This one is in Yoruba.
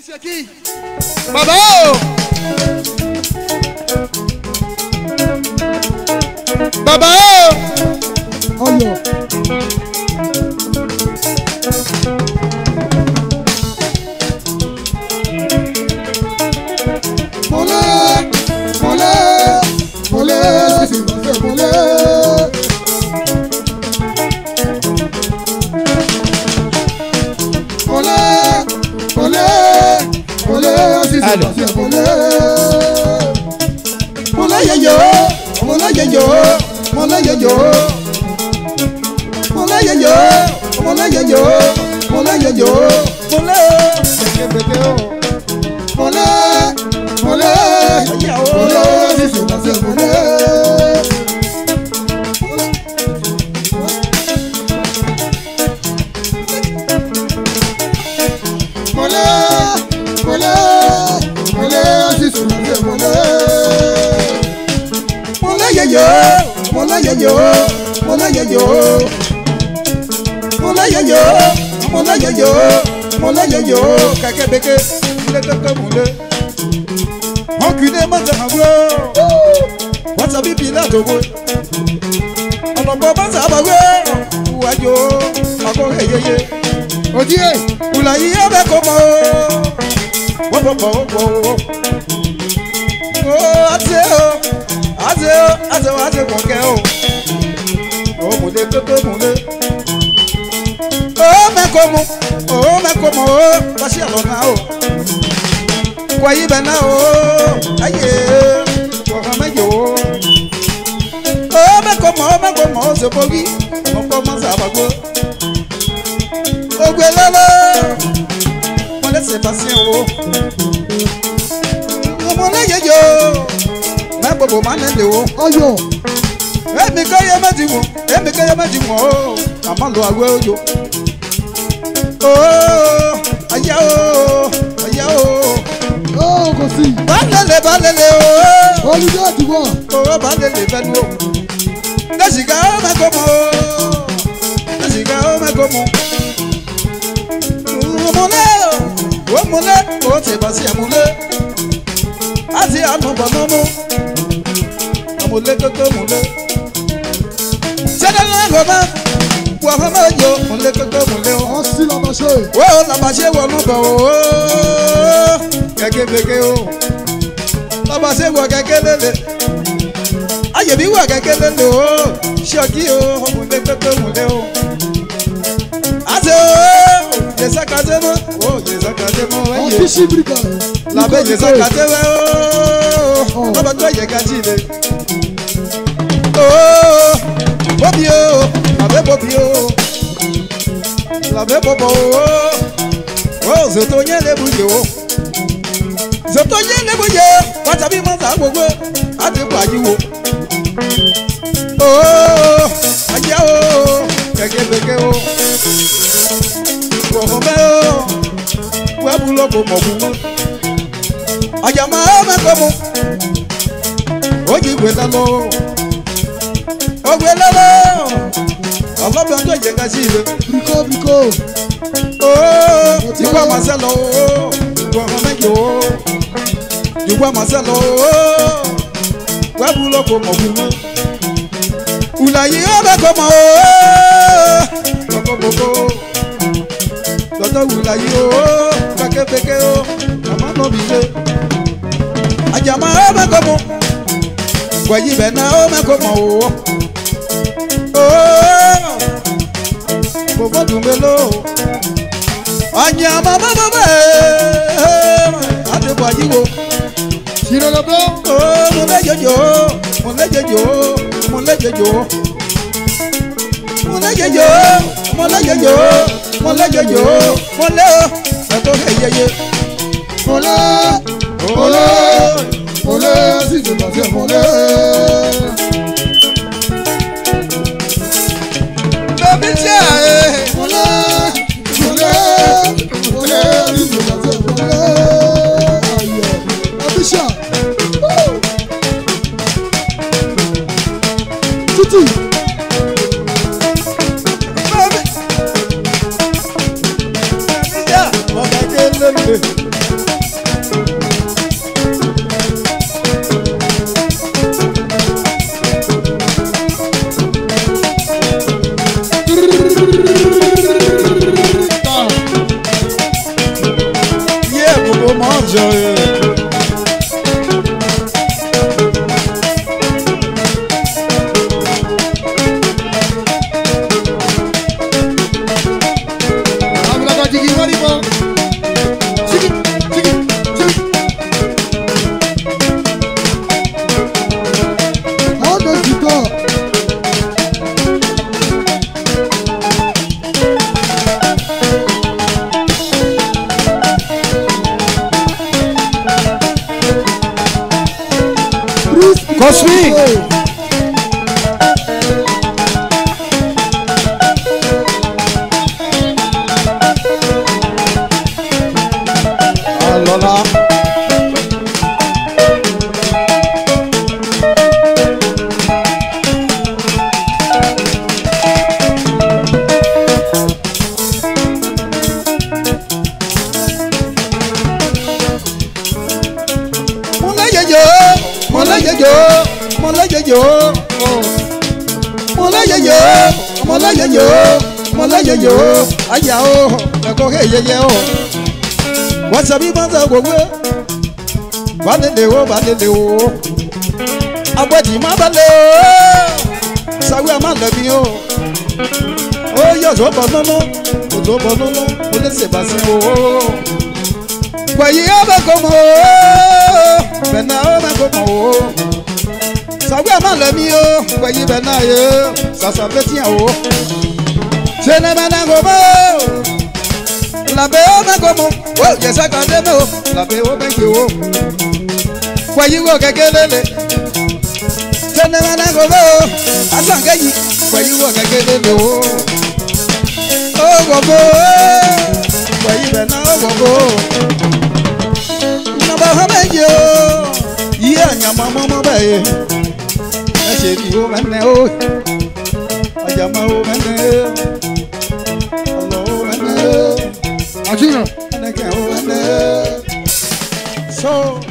Isso aqui. Babau! Babau! Allez. Mon aïe-yo, mon aïe-yo, mon aïe-yo, mon aïe-yo, mon aïe-yo. yẹyẹ yo mo láyẹyẹ yo mo láyẹyẹ yo mo láyẹyẹ yo mo láyẹyẹ o mo láyẹyẹ o kẹkẹ bẹkẹ ilé tẹtẹ múlẹ wọn kì í dé mọtò àwúrò wọn sàbí bíi látòwò ọlọpàá bá sàbàwé wájú akọrẹ yẹyẹ òdìyẹ wùlàyí ẹbẹ kò mọ o wọ́n bọ̀ bọ̀ wọ́n bọ̀ o àti àti wọn àti kùnkẹ́ o òun múlé kókó múlé òun mẹ́kọ̀ọ́ mu òun mẹ́kọ̀ọ́ mu o lọ́sí àlọ́ náà o kọ̀ yí bẹ̀ náà o ayé ọ̀hún mẹ́jọ o òun mẹ́kọ̀ọ́ mu òun mẹ́kọ̀ọ́ mu òun ṣe bọ́ wí ọkọ̀ mọ́sàbàgbọ́. wo ọyọ. èmi kẹ́yẹ méjì wọ̀ èmi kẹ́yẹ méjì wọ̀ o àmọ́ lọ àwẹ̀ ojo. ooo ayé o ayé o. ooo kò sí. balẹ̀lẹ̀ balẹ̀lẹ̀ o. olùdó àdúgbò. owó balẹ̀lẹ̀ fẹ́nu o. lẹ́sìkà ó mẹ́kọ̀ mọ́ o lẹ́sìkà ó mẹ́kọ̀ mọ́. òmùlẹ̀ òmùlẹ̀ ó ti bá sí ẹ̀mùlẹ̀ àti ànàbọ̀nàmú mule keke mule sẹdẹ náà kò mọ wọ fún mi jọ mule keke mule o. ọsí làbàṣe. wo làbàṣe wọ mú o kẹ̀kẹ́ kẹ̀kẹ́ o làbàṣe wọ kẹ̀kẹ́ lélẹ̀ ayẹ̀bí wọ kẹ̀kẹ́ lélẹ̀ o ṣọ́kí o mule keke mule o. àti o yẹsẹ kàtẹ́ mọ́ o yẹsẹ kàtẹ́ mọ́ ẹ̀yẹ. ọfíìsì bìrìkà. làbẹ̀ yẹsẹ kàtẹ́ mọ́ o ọba tó ẹ̀jẹ̀ gàtí ilé. oh, bóbi o làbẹ́ bóbi o làbẹ́ bọ̀bọ̀ o o zòtò yẹn lébùjẹ́ o zòtò yẹn lébùjẹ́ wàtàbí mọ́tà lómú ó jí ìwé lọ́lọ́ ó gbé lọ́lọ́ ọlọ́bẹ̀ ọjọ́ ìjẹ́ka sí ìwé. bíkó bíkó. ooo ikú ọmọ sẹ́lọ ooo ìwọ ọmọ méje ooo ìwọ ọmọ sẹ́lọ ooo wẹ́bù ló kò fún mi. ùlà yìí ó ooo gbogbogbò lọ́jọ́ wùlà yìí ooo péképéké ooo àmọ́ lọ́bi lé jama o ma ko mo gwaji na o ma ko mo o o bobo dunbelo ɔnyama ma ma ma a ti gwaji wo. sirolobo. o mo lè jojo mo lè jojo mo lè jojo mo lè jojo mo lè jojo oh. mo lè jojo oh. mo lè o oh. ẹ tó kẹ mo lè o tó lọ sí ìmúlẹ̀. Bẹ́bí jẹ́ ẹ̀. Múlẹ̀ múlẹ̀ múlẹ̀ ní tó lọ sí ìmúlẹ̀. Ayọ̀ Abisha. Títì. Bẹ́bí. Bẹ́bí was me. Ah, ọmọlẹ́yẹyẹ yo ọmọlẹ́yẹyẹ o ọmọlẹ́yẹyẹ yo, ọmọlẹ́yẹyẹ o àyà o ẹ̀kọ́ kẹ́yẹyẹ o wọ́n sọ bí mọ́tò gbogbo wà lélẹ̀ o wà lélẹ̀ o agbẹ́dì má balẹ̀ o sàwé àmà lẹ́bi o ó yọ tó bọ̀ nánà kò tó bọ̀ nánà ó lè ṣèbà sí o pẹ̀yì ọ̀bẹ̀ kò mọ̀ o bẹ̀ náà ọ̀bẹ̀ kò mọ̀ o sawe malami yo kweyi bena yo sasa betiya o sene bena gomo labe o na gomo o yesa kade me o labe o benke o kweyi wo kekelele sene bena gomo asangeyi kweyi wo kekelele o o gomo kweyi bena o gomo nabahame yo iye anyamamama bẹyẹ sheki o mene o ajama o mene Allah o mene ajina neke o so